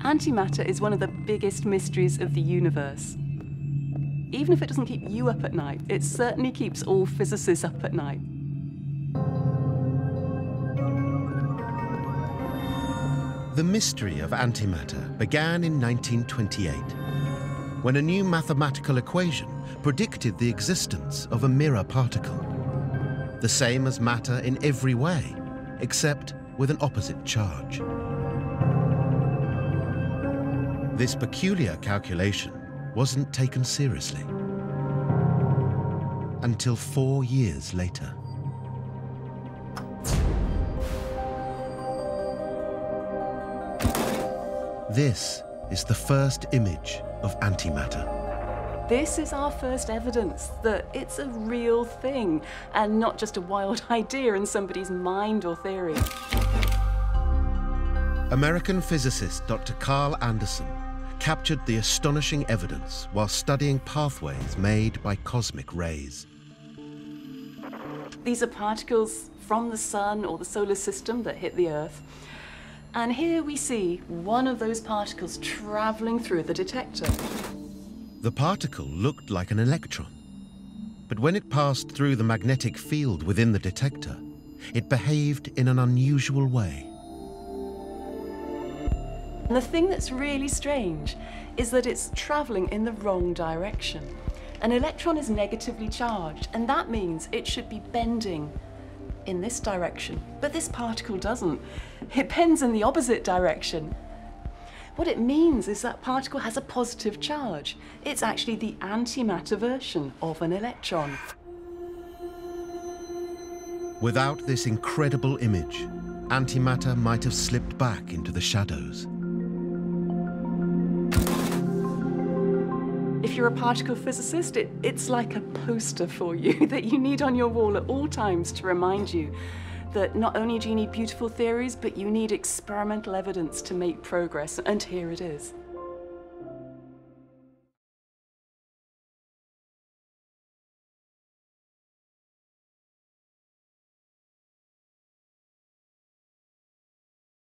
Antimatter is one of the biggest mysteries of the universe. Even if it doesn't keep you up at night, it certainly keeps all physicists up at night. The mystery of antimatter began in 1928, when a new mathematical equation predicted the existence of a mirror particle, the same as matter in every way, except with an opposite charge. This peculiar calculation wasn't taken seriously until four years later. This is the first image of antimatter. This is our first evidence that it's a real thing and not just a wild idea in somebody's mind or theory. American physicist Dr. Carl Anderson captured the astonishing evidence while studying pathways made by cosmic rays. These are particles from the sun or the solar system that hit the Earth. And here we see one of those particles traveling through the detector. The particle looked like an electron, but when it passed through the magnetic field within the detector, it behaved in an unusual way. And the thing that's really strange is that it's traveling in the wrong direction. An electron is negatively charged, and that means it should be bending in this direction. But this particle doesn't. It bends in the opposite direction. What it means is that particle has a positive charge. It's actually the antimatter version of an electron. Without this incredible image, antimatter might have slipped back into the shadows. You're a particle physicist, it, it's like a poster for you that you need on your wall at all times to remind you that not only do you need beautiful theories, but you need experimental evidence to make progress, and here it is.